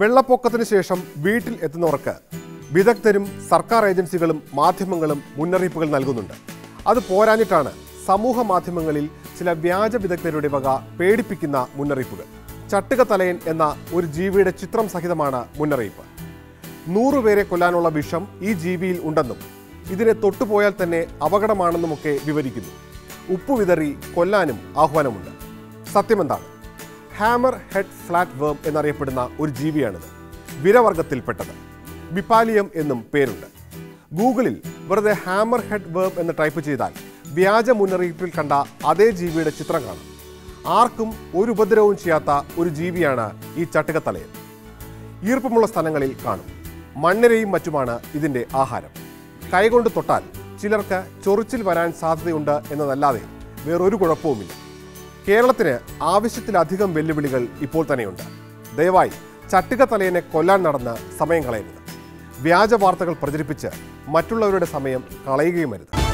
വെള്ളപ്പൊക്കത്തിന് ശേഷം വീട്ടിൽ എത്തുന്നവർക്ക് വിദഗ്ധരും സർക്കാർ ഏജൻസികളും മാധ്യമങ്ങളും മുന്നറിയിപ്പുകൾ നൽകുന്നുണ്ട്. അത് പോരാഞ്ഞിട്ടാണ് സമൂഹ മാധ്യമങ്ങളിൽ ചില വ്യാജ വിദഗ്ധരുടെ വക പേടിപ്പിക്കുന്ന മുന്നറിയിപ്പുകൾ. ചട്ടുക തലയൻ എന്ന ഒരു ജീവിയുടെ ചിത്രം സഹിതമാണ് മുന്നറിയിപ്പ്. നൂറുപേരെ കൊല്ലാനുള്ള വിഷം ഈ ജീവിയിൽ ഉണ്ടെന്നും ഇതിനെ തൊട്ടുപോയാൽ തന്നെ അപകടമാണെന്നുമൊക്കെ വിവരിക്കുന്നു. ഉപ്പു വിതറി കൊല്ലാനും ആഹ്വാനമുണ്ട്. സത്യമെന്താണ് ഹാമർ ഹെഡ് ഫ്ലാറ്റ് വേം എന്നറിയപ്പെടുന്ന ഒരു ജീവിയാണിത്. വിരവർഗത്തിൽപ്പെട്ടത് ബിപ്പാലിയം എന്നും പേരുണ്ട്. ഗൂഗിളിൽ വെറുതെ ഹാമർ ഹെഡ് വേം എന്ന് ടൈപ്പ് ചെയ്താൽ വ്യാജ മുന്നറിയിപ്പിൽ കണ്ട അതേ ജീവിയുടെ ചിത്രം കാണാം. ആർക്കും ഒരു ഉപദ്രവവും ചെയ്യാത്ത ഒരു ജീവിയാണ് ഈ ചട്ടുകത്തലയൻ. ഈർപ്പമുള്ള സ്ഥലങ്ങളിൽ കാണും. മണ്ണിരയും മറ്റുമാണ് ഇതിന്റെ ആഹാരം. കൈകൊണ്ട് തൊട്ടാൽ ചിലർക്ക് ചൊറിച്ചിൽ വരാൻ സാധ്യതയുണ്ട് എന്നതല്ലാതെ വേറൊരു കുഴപ്പവുമില്ല. കേരളത്തിന് ആവശ്യത്തിലധികം വെല്ലുവിളികൾ ഇപ്പോൾ തന്നെയുണ്ട്. ദയവായി ചട്ടുക തലയനെ കൊല്ലാൻ നടന്ന് സമയം കളയരുത്. വ്യാജ വാർത്തകൾ പ്രചരിപ്പിച്ച് മറ്റുള്ളവരുടെ സമയം കളയുകയും അരുത്